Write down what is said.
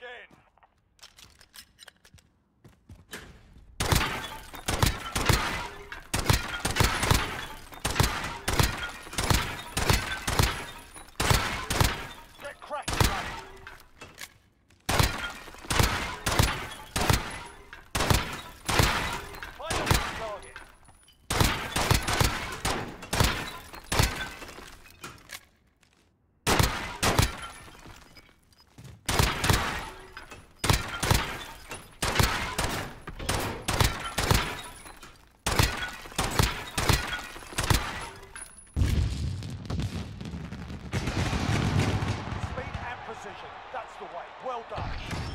back Precision. That's the way. Well done.